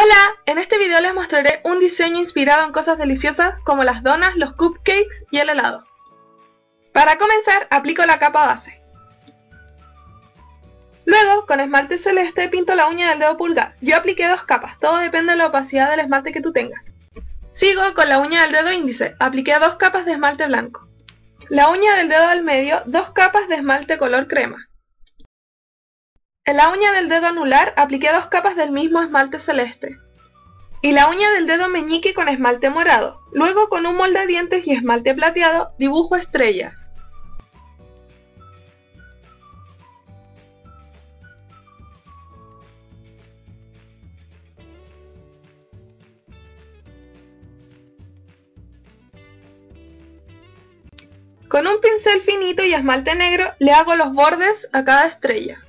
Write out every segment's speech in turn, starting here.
Hola, en este video les mostraré un diseño inspirado en cosas deliciosas como las donas, los cupcakes y el helado. Para comenzar, aplico la capa base. Luego, con esmalte celeste pinto la uña del dedo pulgar. Yo apliqué dos capas, todo depende de la opacidad del esmalte que tú tengas. Sigo con la uña del dedo índice, apliqué dos capas de esmalte blanco. La uña del dedo del medio, dos capas de esmalte color crema. En la uña del dedo anular apliqué dos capas del mismo esmalte celeste. Y la uña del dedo meñique con esmalte morado. Luego con un molde de dientes y esmalte plateado dibujo estrellas. Con un pincel finito y esmalte negro le hago los bordes a cada estrella.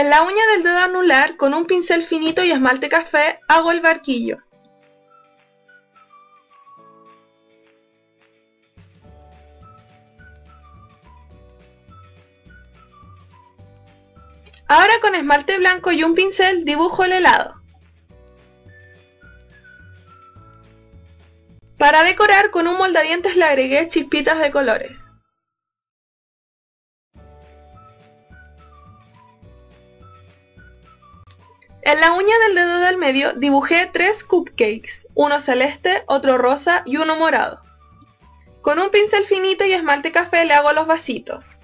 En la uña del dedo anular, con un pincel finito y esmalte café, hago el barquillo. Ahora con esmalte blanco y un pincel dibujo el helado. Para decorar con un moldadientes le agregué chispitas de colores. En la uña del dedo del medio dibujé tres cupcakes, uno celeste, otro rosa y uno morado. Con un pincel finito y esmalte café le hago los vasitos.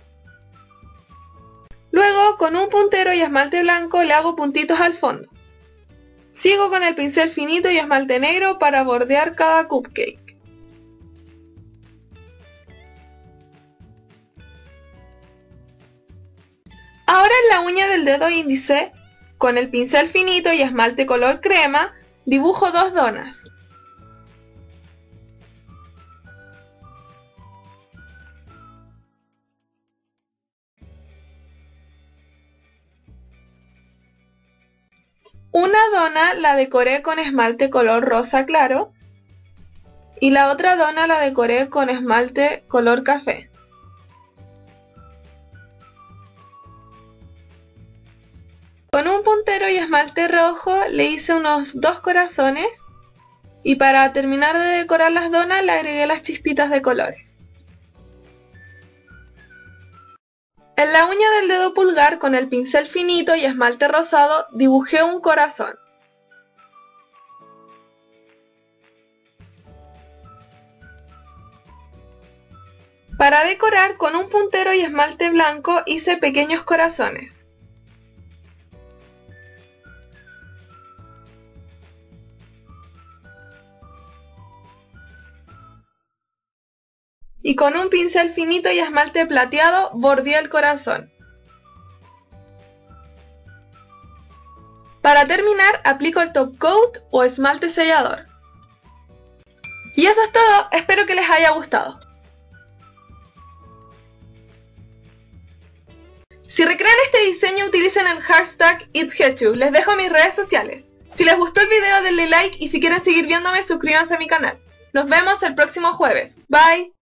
Luego, con un puntero y esmalte blanco le hago puntitos al fondo. Sigo con el pincel finito y esmalte negro para bordear cada cupcake. Ahora en la uña del dedo índice con el pincel finito y esmalte color crema, dibujo dos donas. Una dona la decoré con esmalte color rosa claro y la otra dona la decoré con esmalte color café. Con un puntero y esmalte rojo le hice unos dos corazones y para terminar de decorar las donas le agregué las chispitas de colores. En la uña del dedo pulgar con el pincel finito y esmalte rosado dibujé un corazón. Para decorar con un puntero y esmalte blanco hice pequeños corazones. Y con un pincel finito y esmalte plateado bordeé el corazón. Para terminar aplico el top coat o esmalte sellador. Y eso es todo, espero que les haya gustado. Si recrean este diseño utilicen el hashtag ItHetu, les dejo mis redes sociales. Si les gustó el video denle like y si quieren seguir viéndome suscríbanse a mi canal. Nos vemos el próximo jueves. Bye.